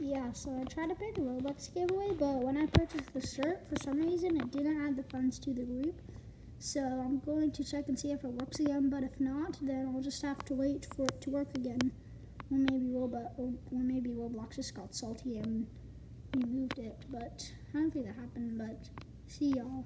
Yeah, so I tried to pay the Robux giveaway, but when I purchased the shirt, for some reason it didn't add the funds to the group. So I'm going to check and see if it works again, but if not, then I'll just have to wait for it to work again. Or maybe Roblox, or, or maybe Roblox just got salty and removed it, but I don't think that happened, but see y'all.